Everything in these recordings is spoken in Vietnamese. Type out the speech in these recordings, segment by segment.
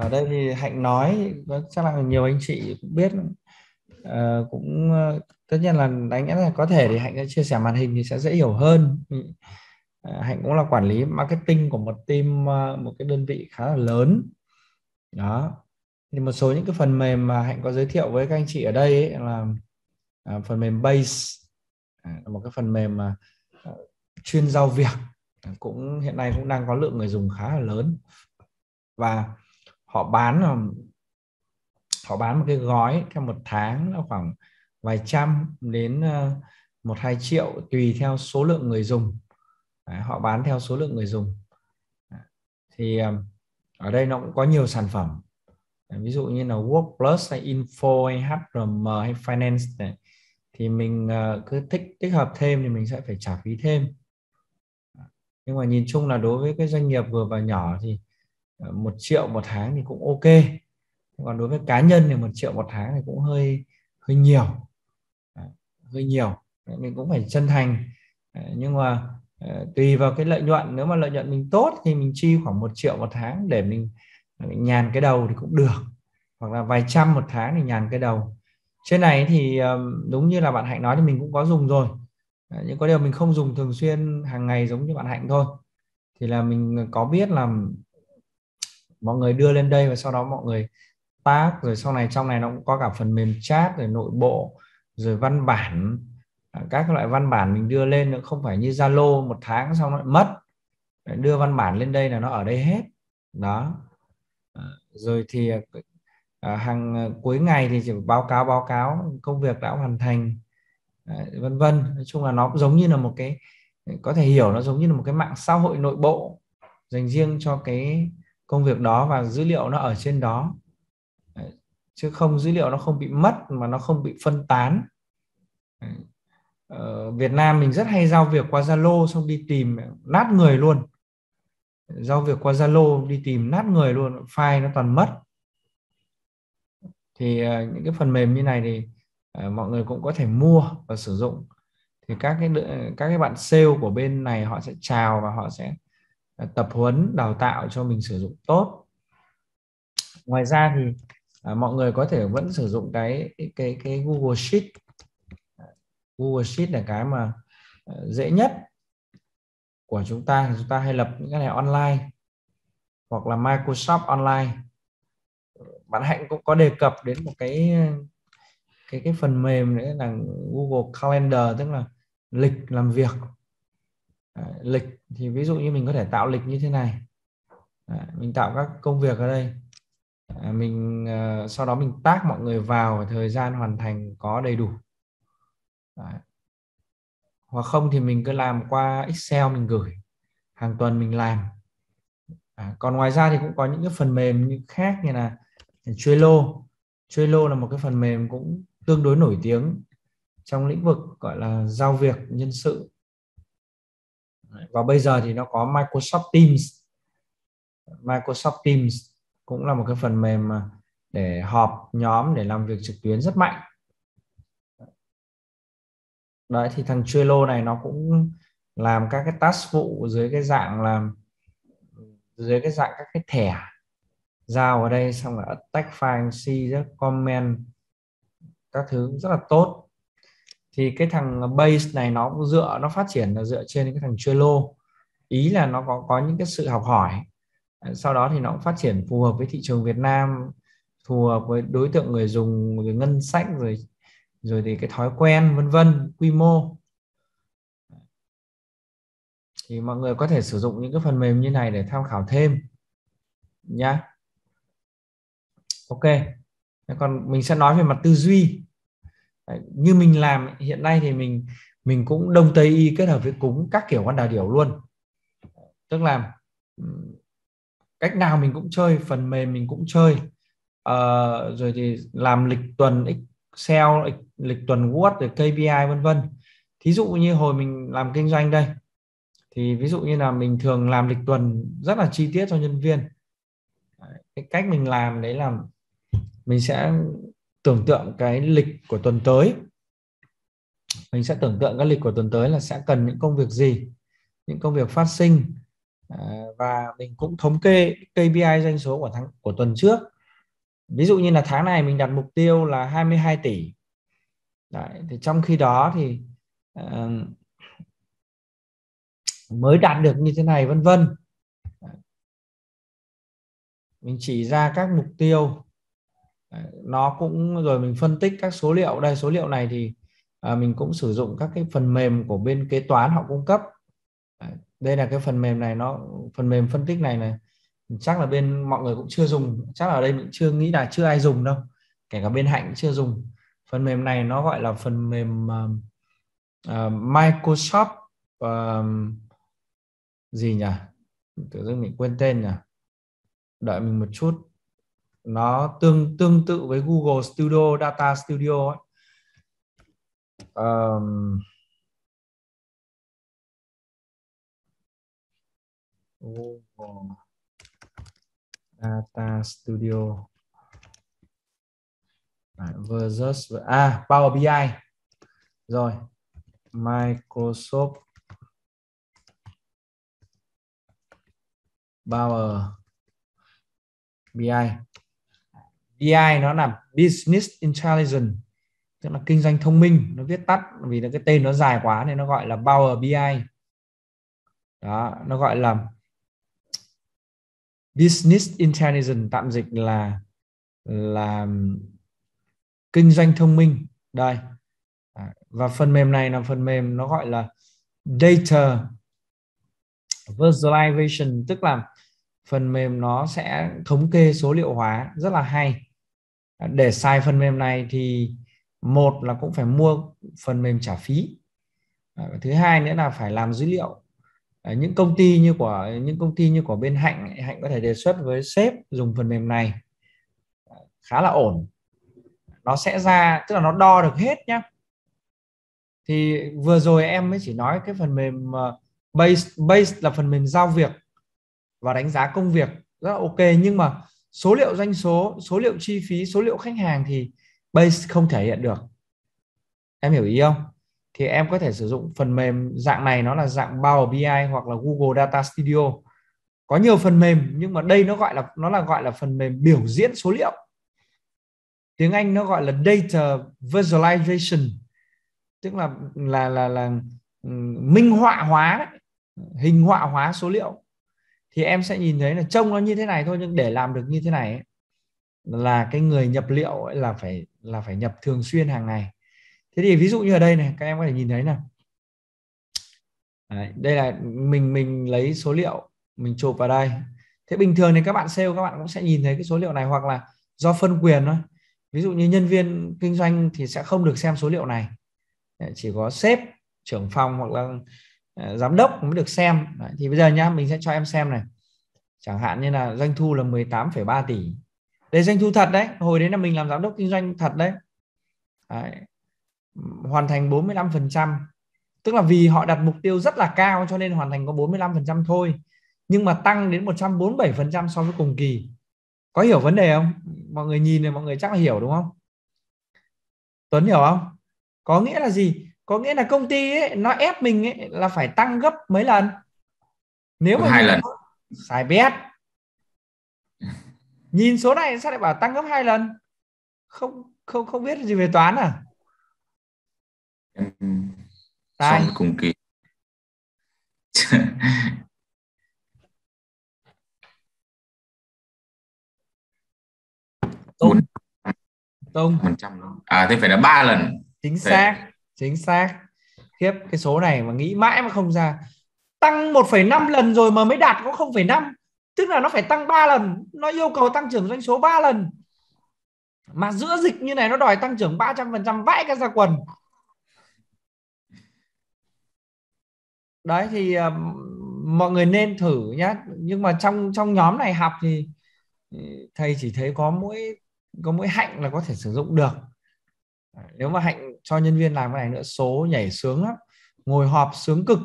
ở đây thì hạnh nói vâng, chắc là nhiều anh chị cũng biết. Uh, cũng ờ, tất nhiên là đánh là có thể thì hạnh sẽ chia sẻ màn hình thì sẽ dễ hiểu hơn. Ừ. Ờ, hạnh cũng là quản lý marketing của một team một cái đơn vị khá là lớn. Đó. Thì một số những cái phần mềm mà hạnh có giới thiệu với các anh chị ở đây ấy là phần mềm base à, một cái phần mềm mà chuyên giao việc. Cũng hiện nay cũng đang có lượng người dùng khá là lớn. Và họ bán um, họ bán một cái gói theo một tháng là khoảng vài trăm đến ờ, một hai triệu tùy theo số lượng người dùng. Đấy, họ bán theo số lượng người dùng. Thì um, ở đây nó cũng có nhiều sản phẩm. Ví dụ như là Work Plus hay Info hay HRM hay Finance này thì mình ờ, cứ thích tích hợp thêm thì mình sẽ phải trả phí thêm. Nhưng mà nhìn chung là đối với cái doanh nghiệp vừa và nhỏ thì Ờ, một triệu một tháng thì cũng ok. Còn đối với cá nhân thì một triệu một tháng thì cũng hơi hơi nhiều. Ờ, hơi nhiều. Ờ, mình cũng phải chân thành. Nhưng mà tùy vào cái lợi nhuận. Nếu mà lợi nhuận mình tốt thì mình chi khoảng một triệu một tháng để mình, mình nhàn cái đầu thì cũng được. Hoặc là vài trăm một tháng thì nhàn cái đầu. Trên này thì đúng như là bạn hạnh nói thì mình cũng có dùng rồi. Nhưng có điều mình không dùng thường xuyên hàng ngày giống như bạn hạnh thôi. Thì là mình có biết là mọi người đưa lên đây và sau đó mọi người tag, rồi sau này trong này nó cũng có cả phần mềm chat, rồi nội bộ, rồi văn bản. À, các loại văn bản mình đưa lên nó không phải như Zalo, một tháng xong nó mất. Đưa văn bản lên đây là nó ở đây hết. Đó. À, rồi thì à, hàng cuối ngày thì chỉ báo cáo báo cáo, công việc đã hoàn thành vân vân. Nói chung là nó cũng giống như là một cái, có thể hiểu, nó giống như là một cái mạng xã hội nội bộ dành riêng cho cái công việc đó và dữ liệu nó ở trên đó. Chứ không, dữ liệu nó không bị mất mà nó không bị phân tán. Ở ờ, Việt Nam mình rất hay giao việc qua Zalo xong đi tìm nát người luôn. Giao việc qua Zalo, đi tìm nát người luôn, file nó toàn mất. Thì ờ, những cái phần mềm như này thì ờ, mọi người cũng có thể mua và sử dụng. Thì các cái các cái bạn sale của bên này họ sẽ chào và họ sẽ tập huấn đào tạo cho mình sử dụng tốt. Ngoài ra thì à, mọi người có thể vẫn sử dụng cái cái cái Google Sheet. Google Sheet là cái mà à, dễ nhất của chúng ta. Chúng ta hay lập những cái này online hoặc là Microsoft Online. Bạn hạnh cũng có đề cập đến một cái cái cái phần mềm nữa là Google Calendar tức là lịch làm việc lịch thì ví dụ như mình có thể tạo lịch như thế này. Mình tạo các công việc ở đây. Mình ờ, sau đó mình tác mọi người vào và thời gian hoàn thành có đầy đủ. Hoặc không thì mình cứ làm qua Excel mình gửi hàng tuần mình làm. À, còn ngoài ra thì cũng có những cái phần mềm như khác như là Trello. Trello là một cái phần mềm cũng tương đối nổi tiếng trong lĩnh vực gọi là giao việc nhân sự và bây giờ thì nó có Microsoft Teams. Microsoft Teams cũng là một cái phần mềm mà để họp nhóm để làm việc trực tuyến rất mạnh. Đấy, thì thằng Trello này nó cũng làm các cái task vụ dưới cái dạng là, dưới cái dạng các cái thẻ giao ở đây, xong rồi attack file, C comment các thứ rất là tốt thì cái thằng base này nó cũng dựa, nó phát triển là dựa trên cái thằng Trello. Ý là nó có có những cái sự học hỏi. Ờ, sau đó thì nó cũng phát triển phù hợp với thị trường Việt Nam, phù hợp với đối tượng người dùng rồi ngân sách, rồi rồi thì cái thói quen, vân vân, quy mô. Thì mọi người có thể sử dụng những cái phần mềm như này để tham khảo thêm, nhá. Ok. Còn mình sẽ nói về mặt tư duy như mình làm hiện nay thì mình mình cũng đông tây y kết hợp với cúng các kiểu quan đà điểu luôn. Tức là cách nào mình cũng chơi phần mềm mình cũng chơi. À, rồi thì làm lịch tuần Excel lịch, lịch tuần Word rồi KPI vân vân. Thí dụ như hồi mình làm kinh doanh đây thì ví dụ như là mình thường làm lịch tuần rất là chi tiết cho nhân viên. Cái cách mình làm đấy là mình sẽ tưởng tượng cái lịch của tuần tới. Mình sẽ tưởng tượng cái lịch của tuần tới là sẽ cần những công việc gì những công việc phát sinh. À, và mình cũng thống kê KPI doanh số của tháng của tuần trước. Ví dụ như là tháng này mình đặt mục tiêu là 22 tỷ. Đấy, thì trong khi đó thì uh, mới đạt được như thế này vân vân. Mình chỉ ra các mục tiêu nó cũng rồi mình phân tích các số liệu. Đây số liệu này thì à, mình cũng sử dụng các cái phần mềm của bên kế toán họ cung cấp. Đây là cái phần mềm này nó phần mềm phân tích này này chắc là bên mọi người cũng chưa dùng. Chắc là ở đây mình chưa nghĩ là chưa ai dùng đâu kể cả bên hạnh chưa dùng. Phần mềm này nó gọi là phần mềm uh, uh, Microsoft uh, gì nhỉ? Tự dưng mình quên tên nhỉ? Đợi mình một chút nó tương tương tự với Google Studio Data Studio ấy. Um, Google Data Studio. Versus à Power BI rồi Microsoft Power BI BI nó là Business Intelligence, tức là kinh doanh thông minh, nó viết tắt vì là cái tên nó dài quá nên nó gọi là Power BI đó, nó gọi là Business Intelligence, tạm dịch là là kinh doanh thông minh. Đây. À, và phần mềm này là phần mềm nó gọi là data visualization tức là phần mềm nó sẽ thống kê số liệu hóa, rất là hay để xài phần mềm này thì một là cũng phải mua phần mềm trả phí. Thứ hai nữa là phải làm dữ liệu. Những công ty như của, những công ty như của bên hạnh hạnh có thể đề xuất với sếp dùng phần mềm này. Khá là ổn. Nó sẽ ra, tức là nó đo được hết nhá. Thì vừa rồi em mới chỉ nói cái phần mềm ờ, base base là phần mềm giao việc và đánh giá công việc rất là ok. Nhưng mà số liệu doanh số số liệu chi phí số liệu khách hàng thì base không thể hiện được. Em hiểu ý không? Thì em có thể sử dụng phần mềm dạng này nó là dạng Power BI hoặc là Google Data Studio. Có nhiều phần mềm nhưng mà đây nó gọi là nó là gọi là phần mềm biểu diễn số liệu. Tiếng Anh nó gọi là data visualization. Tức là là là là ừ, minh họa hóa đấy, hình họa hóa số liệu thì em sẽ nhìn thấy là trông nó như thế này thôi nhưng để làm được như thế này ấy, là cái người nhập liệu ấy là phải là phải nhập thường xuyên hàng ngày. Thế thì ví dụ như ở đây này các em có thể nhìn thấy này Đấy, đây là mình mình lấy số liệu mình chụp vào đây. Thế bình thường thì các bạn sale các bạn cũng sẽ nhìn thấy cái số liệu này hoặc là do phân quyền thôi. Ví dụ như nhân viên kinh doanh thì sẽ không được xem số liệu này. Chỉ có sếp trưởng phòng hoặc là Ờ, giám đốc mới được xem. Đấy, thì bây giờ nhá mình sẽ cho em xem này. Chẳng hạn như là doanh thu là 18,3 tỷ. Đây doanh thu thật đấy. Hồi đấy là mình làm giám đốc kinh doanh thật đấy, đấy. hoàn thành 45% tức là vì họ đặt mục tiêu rất là cao cho nên hoàn thành có 45% thôi. Nhưng mà tăng đến 147% so với cùng kỳ. Có hiểu vấn đề không? Mọi người nhìn này mọi người chắc là hiểu đúng không? Tuấn hiểu không? Có nghĩa là gì? Có nghĩa là công ty ấy, nó ép mình ấy, là phải tăng gấp mấy lần. Nếu mà hai lần. Sai bet nhìn số này sao lại bảo tăng gấp hai lần? Không không không biết gì về toán à? Sai. Cùng kỳ. Tung tung à thế phải là ba lần. Chính xác chính xác. Khiếp cái số này mà nghĩ mãi mà không ra. Tăng 1,5 lần rồi mà mới đạt có 0,5 tức là nó phải tăng 3 lần. Nó yêu cầu tăng trưởng doanh số 3 lần. Mà giữa dịch như này nó đòi tăng trưởng 300% vãi cái ra quần. Đấy thì uh, mọi người nên thử nhá. Nhưng mà trong trong nhóm này học thì ừ, thầy chỉ thấy có mỗi có mỗi hạnh là có thể sử dụng được. Ờ, nếu mà hạnh cho nhân viên làm cái này nữa, số nhảy sướng lắm, ngồi họp sướng cực.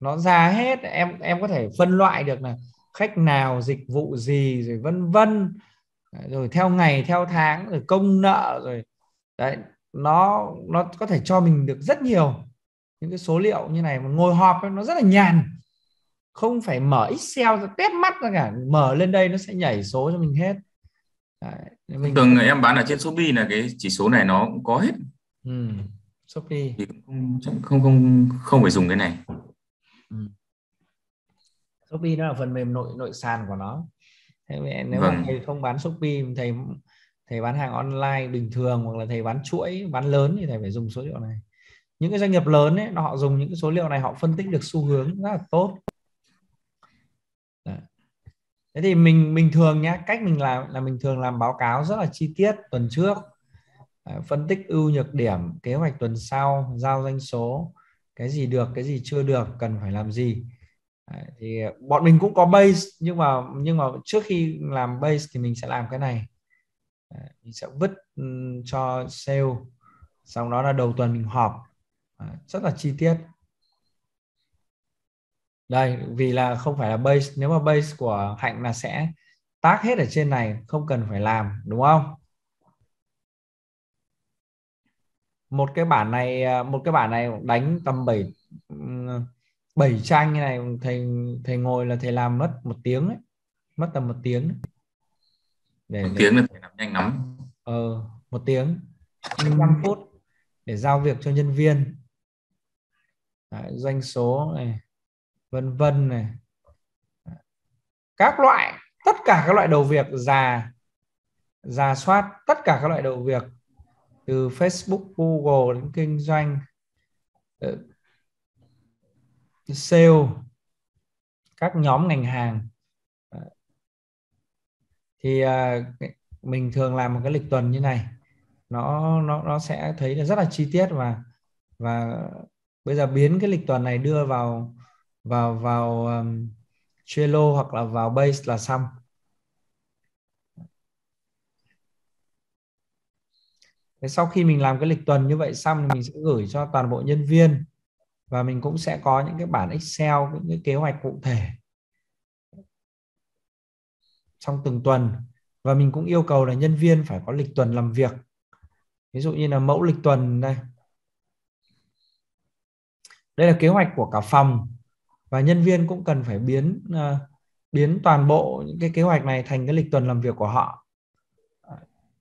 Nó ra hết, em em có thể phân loại được là khách nào, dịch vụ gì, rồi vân vân. Rồi theo ngày, theo tháng, rồi công nợ, rồi, đấy, nó nó có thể cho mình được rất nhiều những cái số liệu như này. Mà ngồi họp nó rất là nhàn. Không phải mở Excel ra test mắt ra cả. Mở lên đây nó sẽ nhảy số cho mình hết. Đấy, mình thường em bán ở trên Shopee là cái chỉ số này nó cũng có hết ừ. Shopee thì không không không không phải dùng cái này ừ. Shopee nó là phần mềm nội nội sàn của nó thế nếu vâng. mà thầy không bán Shopee thầy thầy bán hàng online bình thường hoặc là thầy bán chuỗi bán lớn thì thầy phải dùng số liệu này những cái doanh nghiệp lớn ấy họ dùng những cái số liệu này họ phân tích được xu hướng rất là tốt thế thì mình mình thường nhá, cách mình làm là mình thường làm báo cáo rất là chi tiết tuần trước. Ờ, phân tích ưu nhược điểm, kế hoạch tuần sau, giao doanh số, cái gì được, cái gì chưa được, cần phải làm gì. Thì bọn mình cũng có base, nhưng mà nhưng mà trước khi làm base thì mình sẽ làm cái này. Mình sẽ vứt cho sale sau đó là đầu tuần mình họp. Rất là chi tiết đây vì là không phải là base nếu mà base của hạnh là sẽ tác hết ở trên này không cần phải làm đúng không? Một cái bản này một cái bản này đánh tầm 7 7 trang như này thầy thầy ngồi là thầy làm mất một tiếng đấy mất tầm một tiếng. Để một tiếng là thầy làm nhanh lắm. Ờ một tiếng 5 phút để giao việc cho nhân viên. Đấy, doanh số này vân vân này. Các loại tất cả các loại đầu việc già giả soát tất cả các loại đầu việc từ Facebook, Google đến kinh doanh ờ, sale các nhóm ngành hàng. Ờ, thì ờ, mình thường làm một cái lịch tuần như này. Nó nó nó sẽ thấy là rất là chi tiết và và bây giờ biến cái lịch tuần này đưa vào vào vào um, cello hoặc là vào Base là xong. Thế sau khi mình làm cái lịch tuần như vậy xong thì mình sẽ gửi cho toàn bộ nhân viên và mình cũng sẽ có những cái bản Excel những cái kế hoạch cụ thể trong từng tuần. Và mình cũng yêu cầu là nhân viên phải có lịch tuần làm việc. Ví dụ như là mẫu lịch tuần đây. Đây là kế hoạch của cả phòng và nhân viên cũng cần phải biến uh, biến toàn bộ những cái kế hoạch này thành cái lịch tuần làm việc của họ.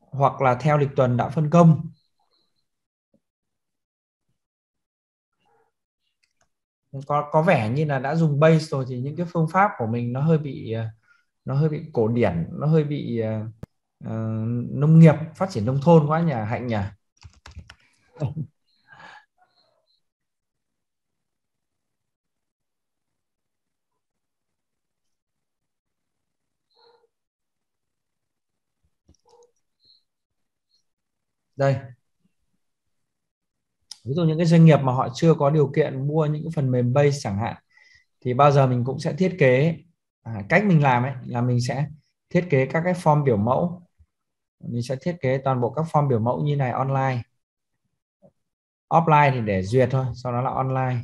Hoặc là theo lịch tuần đã phân công. Có có vẻ như là đã dùng base rồi thì những cái phương pháp của mình nó hơi bị ờ, nó hơi bị cổ điển nó hơi bị uh, uh, nông nghiệp phát triển nông thôn quá nhỉ hạnh nhỉ? đây. Ví dụ những cái doanh nghiệp mà họ chưa có điều kiện mua những cái phần mềm base chẳng hạn thì bao giờ mình cũng sẽ thiết kế à, cách mình làm ấy là mình sẽ thiết kế các cái form biểu mẫu. Mình sẽ thiết kế toàn bộ các form biểu mẫu như này online. Offline thì để duyệt thôi sau đó là online.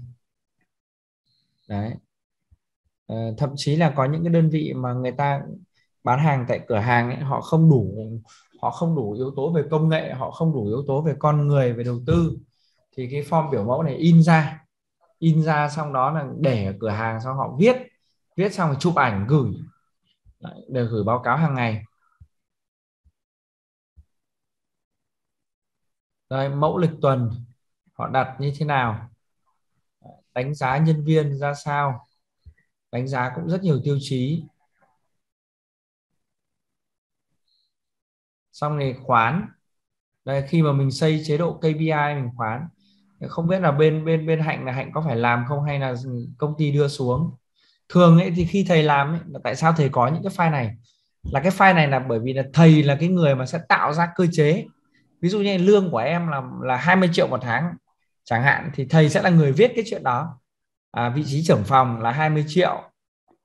Đấy. À, thậm chí là có những cái đơn vị mà người ta bán hàng tại cửa hàng ấy, họ không đủ họ không đủ yếu tố về công nghệ họ không đủ yếu tố về con người về đầu tư. Thì cái form biểu mẫu này in ra. In ra xong đó là để ở cửa hàng xong họ viết. Viết xong rồi chụp ảnh gửi. Để gửi báo cáo hàng ngày. Đây mẫu lịch tuần họ đặt như thế nào? Đánh giá nhân viên ra sao? Đánh giá cũng rất nhiều tiêu chí. Xong thì khoán. Đây khi mà mình xây chế độ KPI mình khoán. Không biết là bên bên bên hạnh là hạnh có phải làm không hay là công ty đưa xuống. Thường ấy thì khi thầy làm ấy, là tại sao thầy có những cái file này? Là cái file này là bởi vì là thầy là cái người mà sẽ tạo ra cơ chế. Ví dụ như lương của em là là 20 triệu một tháng. Chẳng hạn thì thầy sẽ là người viết cái chuyện đó. À, vị trí trưởng phòng là 20 triệu.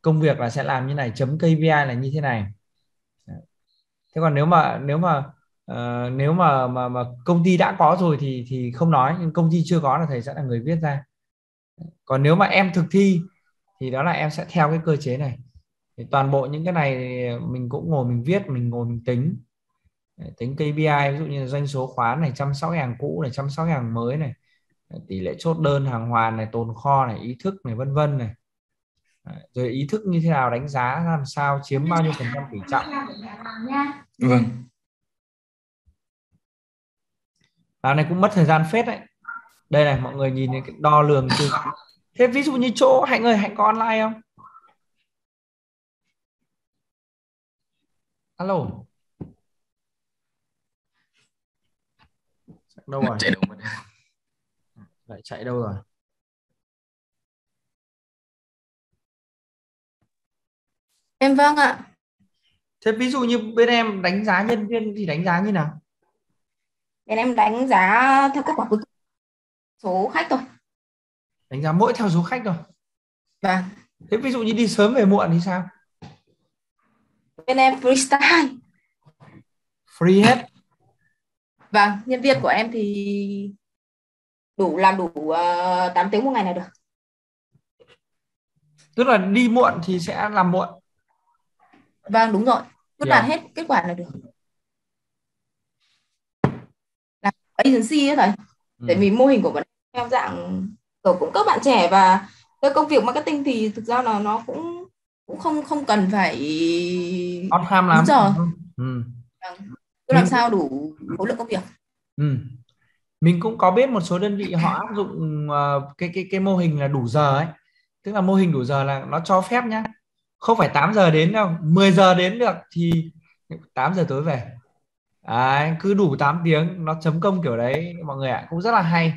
Công việc là sẽ làm như này chấm KPI là như thế này thế còn nếu mà nếu mà uh, nếu mà mà mà công ty đã có rồi thì thì không nói nhưng công ty chưa có là thầy sẽ là người viết ra. Còn nếu mà em thực thi thì đó là em sẽ theo cái cơ chế này. Thì toàn bộ những cái này mình cũng ngồi mình viết mình ngồi mình tính. Tính KPI ví dụ như là doanh số khoán này chăm sóc hàng cũ này chăm sóc hàng mới này tỷ lệ chốt đơn hàng hoàn này tồn kho này ý thức này vân vân này rồi ý thức như thế nào đánh giá làm sao chiếm bao nhiêu phần trăm tỷ trọng? vâng. Làm này cũng mất thời gian phết đấy. Đây này mọi người nhìn cái đo lường từ thế ví dụ như chỗ hạnh ơi hạnh có online không? Alo. Đâu rồi? Chạy đâu mất? Lại chạy đâu rồi Em vâng ạ. thế ví dụ như bên em đánh giá nhân viên thì đánh giá như nào Bên em đánh giá theo kết quả cuối. Số khách thôi. đánh giá mỗi theo số khách thôi Vâng. thế ví dụ như đi sớm về muộn thì sao Bên em freestyle. free hết Vâng, nhân viên của em thì đủ làm đủ uh, 8 tiếng một ngày là được. tức là đi muộn thì sẽ làm muộn Vâng, đúng rồi. Cứ Dạ. đạt hết kết quả là được. Làm agency ấy thầy. Ừ. Tại vì mô hình của bọn em theo dạng kiểu cũng các bạn trẻ và cái công việc marketing thì thực ra là nó cũng cũng không không cần phải on time lắm rồi. ừ. cứ làm Mình- sao đủ khối lượng công việc. Ừ. Mình cũng có biết một số đơn vị họ áp dụng ờ, cái cái cái mô hình là đủ giờ ấy. Tức là mô hình đủ giờ là nó cho phép nhá. Không phải 8 giờ đến đâu, 10 giờ đến được thì 8 giờ tối về. à, cứ đủ 8 tiếng nó chấm công kiểu đấy mọi người ạ, cũng rất là hay.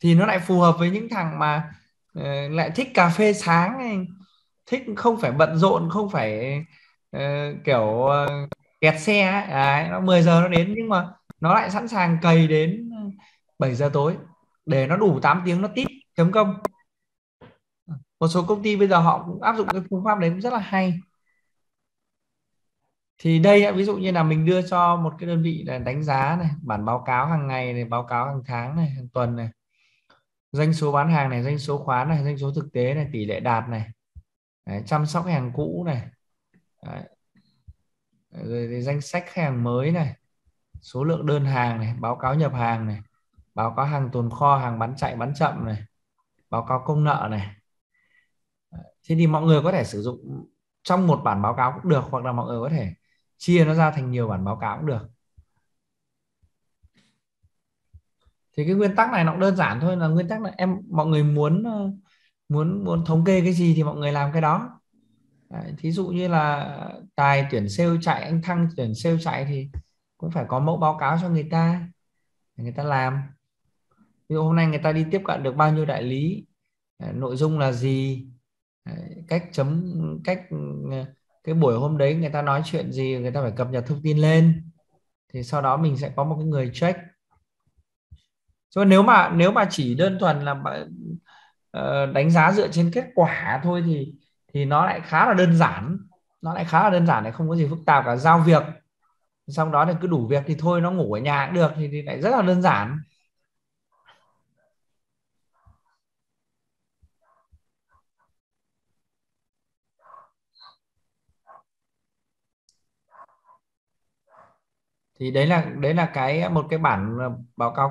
Thì nó lại phù hợp với những thằng mà uh, lại thích cà phê sáng này, thích không phải bận rộn, không phải uh, kiểu uh, kẹt xe ấy. Đấy, nó 10 giờ nó đến nhưng mà nó lại sẵn sàng cày đến 7 giờ tối để nó đủ 8 tiếng nó tít chấm công một số công ty bây giờ họ cũng áp dụng cái phương pháp đấy cũng rất là hay. Thì đây ví dụ như là mình đưa cho một cái đơn vị là đánh giá này bản báo cáo hàng ngày này báo cáo hàng tháng này hàng tuần này. Doanh số bán hàng này doanh số khoán này doanh số thực tế này tỷ lệ đạt này. Đấy, chăm sóc hàng cũ này. Đấy. rồi thì danh sách khách hàng mới này số lượng đơn hàng này báo cáo nhập hàng này báo cáo hàng tồn kho hàng bán chạy bán chậm này báo cáo công nợ này thế thì mọi người có thể sử dụng trong một bản báo cáo cũng được hoặc là mọi người có thể chia nó ra thành nhiều bản báo cáo cũng được. Thì cái nguyên tắc này nó cũng đơn giản thôi là nguyên tắc là em mọi người muốn ờ, muốn muốn thống kê cái gì thì mọi người làm cái đó. Đấy, thí dụ như là tài tuyển sale chạy anh thăng tuyển sale chạy thì cũng phải có mẫu báo cáo cho người ta để người ta làm. Ví dụ hôm nay người ta đi tiếp cận được bao nhiêu đại lý ờ, nội dung là gì cách chấm cách ờ, cái buổi hôm đấy người ta nói chuyện gì người ta phải cập nhật thông tin lên. Thì sau đó mình sẽ có một cái người check. Cho nếu mà nếu mà chỉ đơn thuần là ờ, đánh giá dựa trên kết quả thôi thì thì nó lại khá là đơn giản. Nó lại khá là đơn giản này không có gì phức tạp cả. Giao việc xong đó thì cứ đủ việc thì thôi nó ngủ ở nhà cũng được thì, thì lại rất là đơn giản. Thì đấy là đấy là cái một cái bản ờ, báo cáo